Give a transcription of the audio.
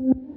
you.